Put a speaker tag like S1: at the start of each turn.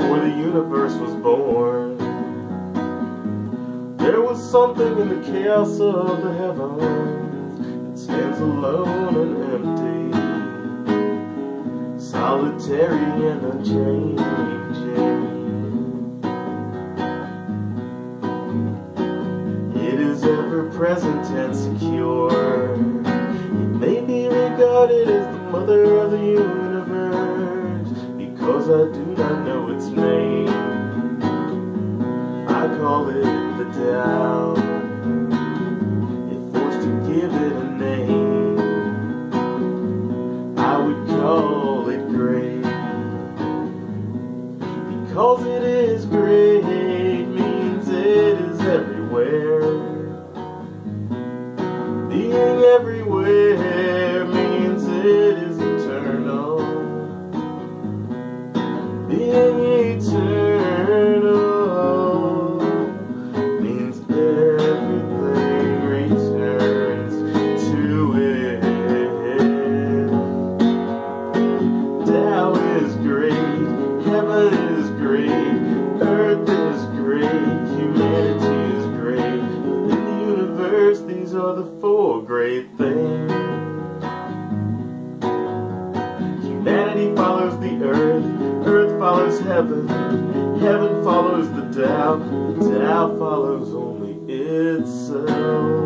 S1: before the universe was born. There was something in the chaos of the heavens that stands alone and empty, solitary and unchanging. It is ever present and secure. It may be regarded as the mother of the universe I do not know its name. I call it the Tao. If forced to give it a name, I would call it great. Because it is great means it is everywhere. Being everywhere these are the four great things. Follows heaven, heaven follows the Tao, the Tao follows only itself.